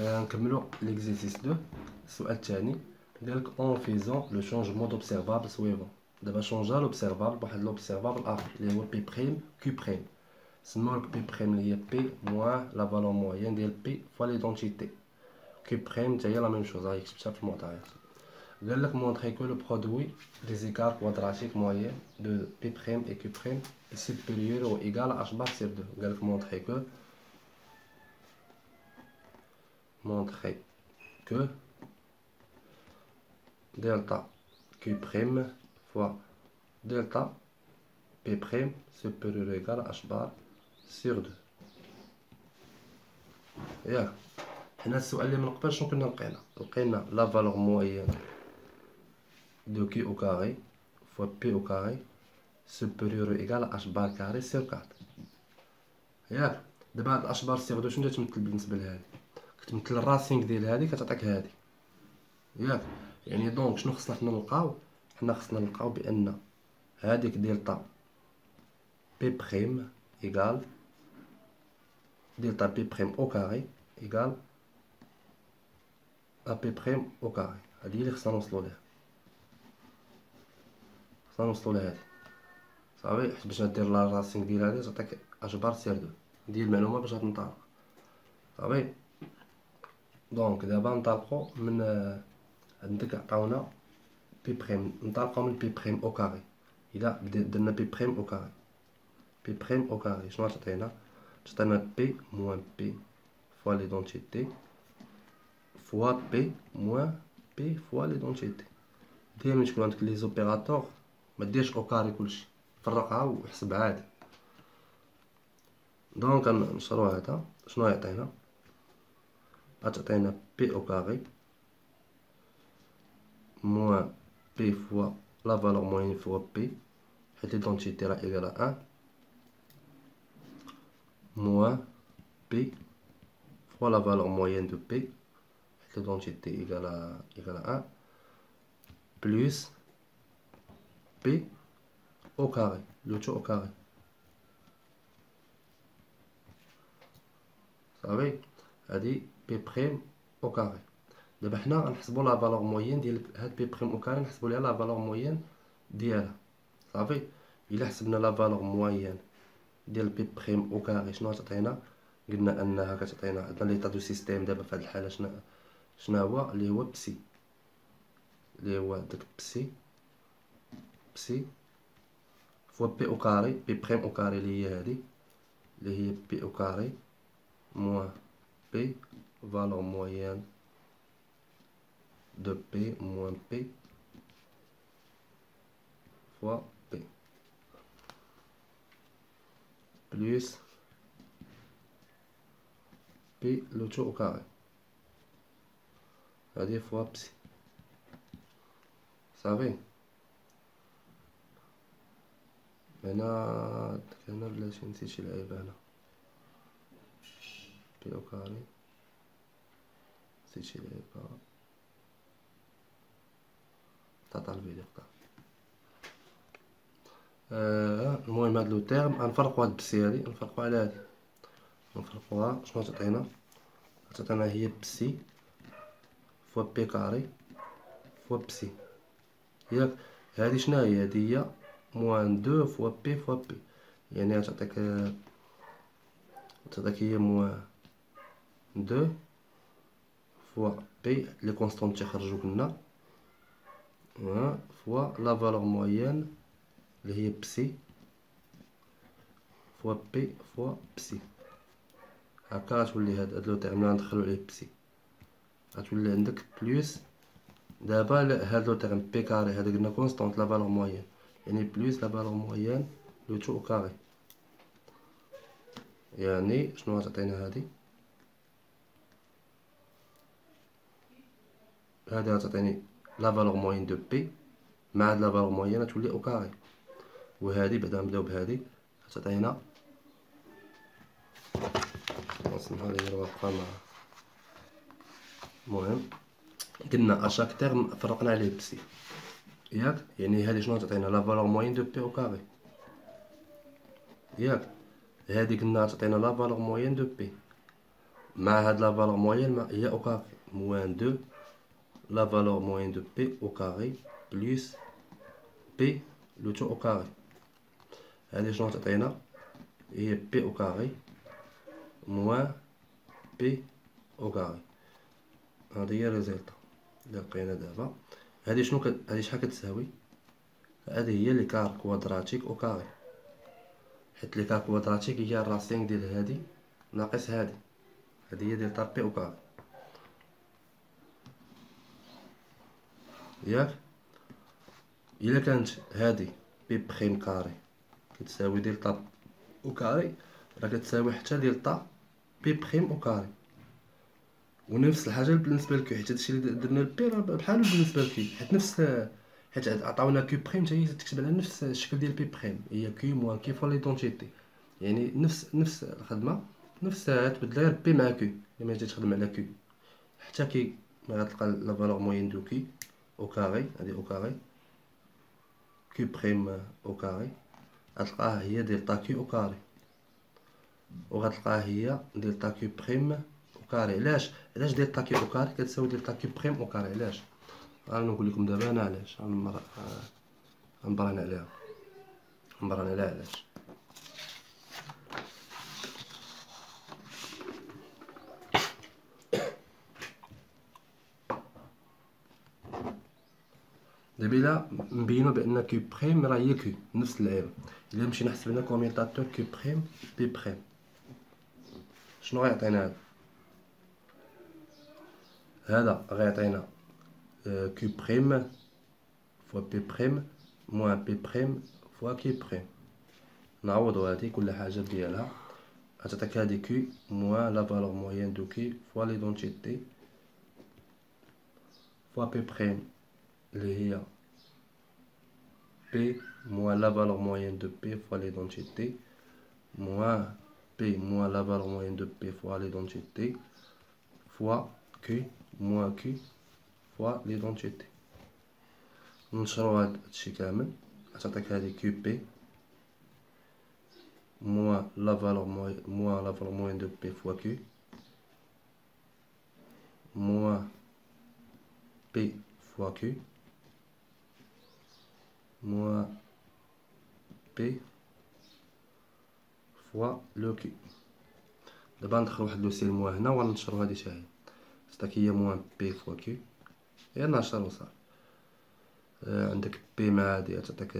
آه، نكملو l'exercice 2 السؤال الثاني قالك en faisant le changement d'observables suivant دابا changea l'observable بواحد l'observable اخر اللي هو P prime Q prime سموه P prime اللي هي P moins la valeur moyenne ديال P fois l'identité Q prime حتى هي la même chose هاي كتبتها في المعطيات قال لك montrer que le produit des écarts quadratiques moyens de P prime et Q prime supérieur ou égal à h bar sur 2 قال لك montrer que montrer que delta q prime fois delta p prime supérieur ou égal à h bar sur 2 ياك حنا السؤال اللي من قبل شنو كنا لقينا؟ لقينا la valeur moyenne de Q au carré fois P au carré supérieur ou égal à h bar carré sur 4 ياك دابا هاد h bar sur 2 شنو تمثل بالنسبة لهادي كتمثل la racine ديال هادي كتعطيك هادي. ياك؟ يعني donc شنو خصنا حنا نلقاو؟ حنا خصنا نلقاو بأن هاديك delta P prime égal delta P prime au carré égal à P prime au carré. هادي اللي خصنا نوصلو ليها. خصنا نوصلو لهادي صافي حيت باش دير la racine ديال هادي تعطيك h bar sur 2 ديال المعلومة باش غتنطلق. صافي؟ donc دابا نطلقو من عندك عطاونا P prime نطلقو من P prime au carré الا درنا P prime au carré P prime au carré شنو تعطينا تعطينا P moins P fois l'identité fois P moins P fois l'identité ديما تكون عندك les opérateurs ما ديرش au carré كلشي فرقها وحسب عادي donc نشرو هذا شنو يعطينا غتعطينا P au carré moins P fois la valeur moyenne fois P حيت l'identité راه égale un moins P fois la valeur moyenne de P حيت l'identité égale égale un plus P au carré, le tout au carré. صافي هادي P prime au carré دابا حنا غنحسبو la valeur moyenne ديال هاد P prime au carré نحسبو ليها la valeur moyenne ديالها صافي الا حسبنا la valeur moyenne ديال P prime au carré شنو غتعطينا قلنا انها كتعطينا عندنا l'état du système دابا في الحاله شنو شنو هو اللي هو psi اللي هو داك psi psi fois P au carré P prime au carré اللي هي هادي اللي هي P au carré moins P valeur moyenne de P moins P fois P plus P le tout au carré هادي fois psi صافي هنا هنا بلاتي نسيت شي لعيبة هنا P au carré شي لعيبة قطع الفيديو المهم هاد le terme غنفرقو هاد psi هادي نفرقو على هادي نفرقوها شنو تعطينا تعطينا هي psi fois P carré fois psi ياك هادي شنو هي هادي هي moins deux fois P fois P يعني غتعطيك تعطيك هي moins deux fois P les constantes تيخرجوك لنا fois la valeur moyenne اللي هي psi fois P fois psi هكا غتولي هاد هاد le terme غندخلو عليه psi غتولي عندك plus دابا هاد le terme P carré هذا قلنا constante la valeur moyenne يعني plus la valeur moyenne le tout carré. يعني شنو غتعطينا هادي؟ هادي غتعطيني la valeur moyenne de P مع هاد la valeur moyenne تولي au carré وهادي بعدا نبداو بهادي غتعطينا نسمحوا لي نوقفها مع المهم قلنا à chaque terme فرقنا عليه psi ياك يعني هادي شنو تعطينا la valeur moyenne de P au carré ياك هادي قلنا تعطينا la valeur moyenne de P مع هاد la valeur moyenne هي au carré moins deux la valeur moyenne de P au carré plus P le tout au carré هادي شنو تعطينا هي P au carré moins P au carré هادي هي résultat اللي لقينا دابا هادي شنو كت... هادي شحال كتساوي هادي هي l'écart quadratique au carré حيت l'écart quadratique هي la racine ديال هادي ناقص هادي هادي هي ديال delta P au carré ياك؟ إلا كانت هادي P prime carré. كتساوي delta au carré راه كتساوي حتى delta P prime au carré. ونفس الحاجة بالنسبة ل Q حيت هادشي اللي درنا ال P راه بحالو بالنسبة ل Q حيت نفس حيت عطاونا Q prime حتى هي تكتب على نفس الشكل ديال P prime هي Q moins Q fois l'identité. يعني نفس نفس الخدمة نفس تبدل غير P مع Q. لما جيت تخدم على Q. حتى Q ما غتلقى la valeur moyenne de Q au carré هادي au carré Q prime au carré غتلقاها هي delta Q au carré وغتلقاها هي delta Q prime au carré علاش علاش delta Q au carré كتساوي delta Q prime au carré علاش أنا نقول لكم دابا أنا علاش غنبرهن عليها غنبرهن عليها علاش دابا الا نبينو بان Q prime راه هي Q نفس اللعيبه الا مشينا حسبنا commutateur Q prime P prime شنو غيعطينا؟ هذا هذا غيعطينا Q prime fois P prime moins P prime fois Q prime نعوضو هادي كل حاجة ديالها. غتعطيك هادي Q moins la valeur moyenne de Q fois l'identité fois P prime اللي هي P moins la valeur moyenne de P fois l'identité moins P moins la valeur moyenne de P fois l'identité fois Q moins Q fois l'identité نشرو هاد الشي كامل غتعطيك هادي كيو بي moins la valeur moins la valeur moyenne de P fois Q moins P fois Q moins P fois le Q دابا ندخل واحد le signe هنا وننشرو هادي حتى هي ستاك هي moins P fois Q هي نشر وصافي عندك P مع هادي تعطيك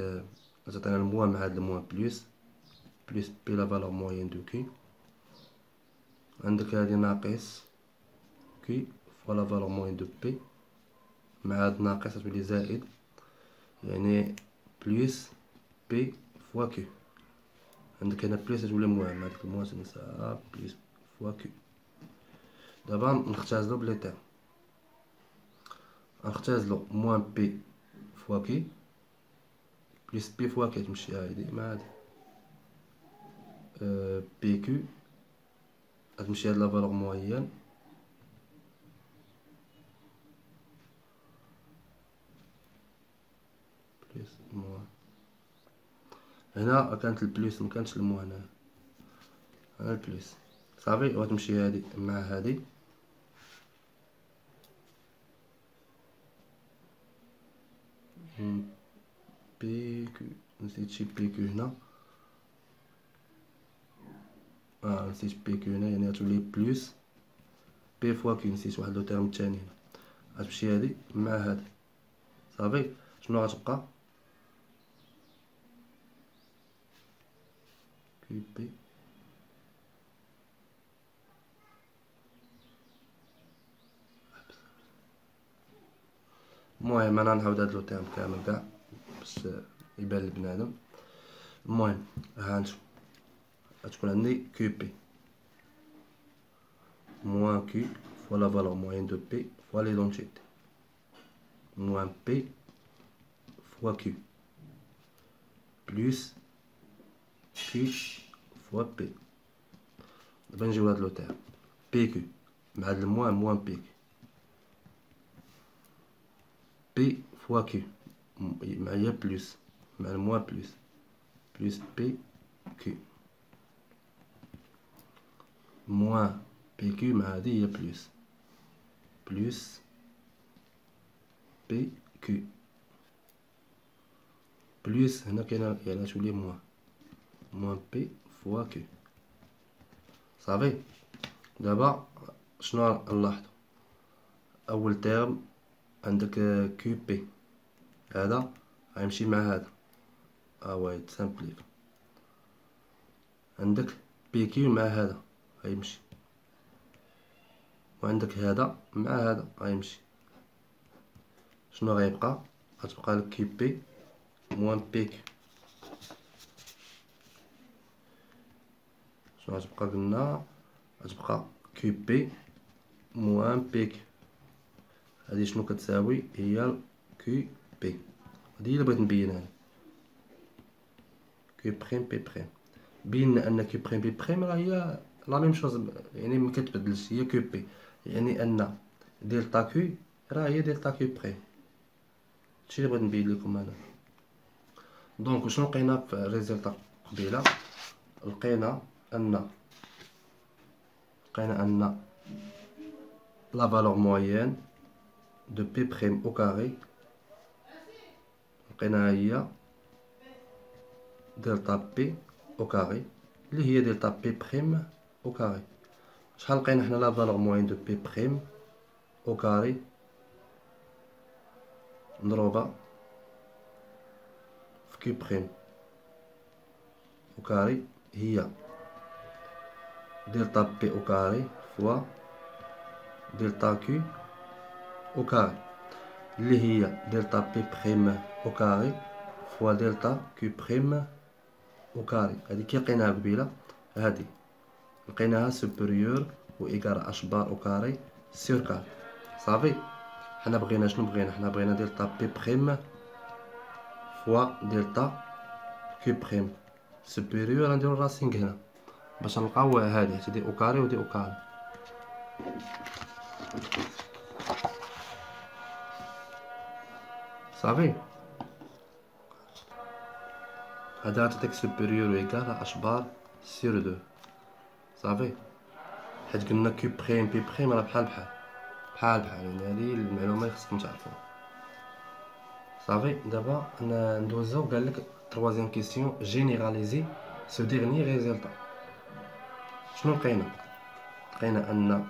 تعطينا ال moins مع هاد ال moins plus plus P la valeur moyenne de Q عندك هادي ناقص Q fois la valeur moyenne de P مع هاد ناقص تولي زائد يعني plus P fois Q عندك هنا plus تولي moins هاديك ال moins تنساها plus fois Q دابا نختازلو ب les termes نختازلو moins P fois Q plus P fois Q تمشي هادي مع هادي P Q غتمشي هاد la valeur moyenne هنا كانت ال plus مكانتش ال moins هنا هنا ال plus صافي وغتمشي هادي مع هادي. P Q نسيت شي P Q هنا. آه نسيت P Q هنا يعني غتولي plus P fois Q نسيت واحد le terme تاني هنا. غتمشي هادي مع هادي. صافي شنو غتبقى؟ P المهم أنا نعاود هاد le terme كامل كاع باش يبان لبنادم. المهم ها أنتم غتكون عندي Q P moins Q fois la valeur moyenne de P fois l'identité moins P fois Q plus Q fois P دابا نجيو لهاد le terme P Q مع هاد ال moins moins P Q P fois Q مع هي plus مع ال moins plus plus P Q moins P Q مع هادي هي plus plus P Q plus هنا كاينة يعني تولي moins moins P fois Q صافي دابا شنو نلاحظو اول terme عندك Q P هذا غيمشي مع هذا. ها هو يت simplifie عندك P Q مع هذا غيمشي وعندك هذا مع هذا غيمشي شنو غيبقى غتبقى لك Q P moins P Q شنو غتبقى قلنا؟ غتبقى Q P moins P Q هادي شنو كتساوي؟ هي Q P هادي هي اللي بغيت نبينها هنا Q prime P prime بينا أن Q prime P prime راه هي la même chose يعني ما كتبدلش هي Q P يعني أن delta Q راه هي delta Q prime هادشي بغيت نبين لكم أنا. donc شنو لقينا في ال résultat قبيلة؟ لقينا أن. لقينا أن. la valeur moyenne de P prime au carré لقيناها هي delta P au carré اللي هي delta P prime au carré شحال لقينا حنا la valeur moyenne de P prime au carré مضروبة في Q prime au carré هي. delta P au carré fois delta Q au carré اللي هي delta P prime au carré fois delta Q prime au carré هادي كي لقيناها قبيله هادي لقيناها supérieur ou égal h bar au carré sur carré صافي حنا بغينا شنو بغينا حنا بغينا delta P prime fois delta Q prime supérieur نديرو racine هنا باش نلقاو هادي هادي au carré ودي au carré صافي. هذا عطيك supérieur égal h bar sur deux صافي. حيت قلنا Q prime P prime راه بحال بحال. بحال بحال يعني هادي المعلومة اللي خصكم تعرفوها. صافي. دابا ندوزو قالك troisième question généraliser ce dernier résultat شنو لقينا؟ لقينا أن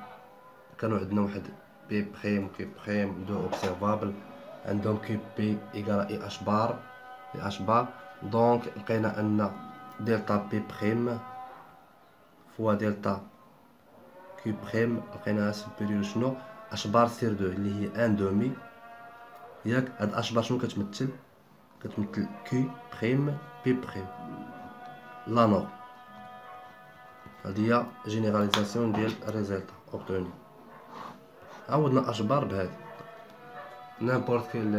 كانوا عندنا واحد P prime Q prime deux observables عندهم Q P égal i h bar i h bar. donc لقينا أن delta P prime fois delta Q prime لقيناها supérieur شنو؟ h bar sur deux اللي هي un demi. ياك هاد h bar شنو كتمثل؟ كتمثل Q prime P prime la norme هادي هي généralisation ديال résultat obtenu. عوضنا h bar بهادي n'importe quel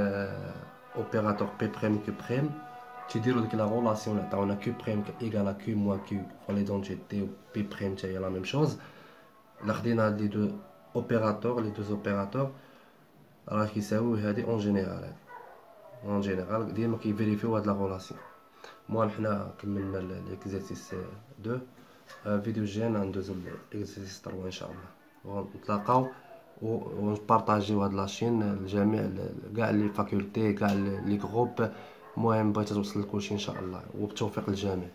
opérateur P prime Q prime تيديرو ديك la relation اللي عطاونا Q prime égal Q moins Q fois l'identité P prime تا هي la même chose الا خدينا هاد les deux opérateurs les deux opérateurs راه كيساويو هادي en général هادي en général ديما كيفيريفيو هاد la relation المهم حنا كملنا l'exercice deux فيديو جاي ندوزو l'exercice trois إن شاء الله. نتلاقاو ونبارطاجيو هاد la chaîne لجميع كاع les facultés كاع les groupes المهم بغيت توصل لكلشي إن شاء الله وبالتوفيق للجميع.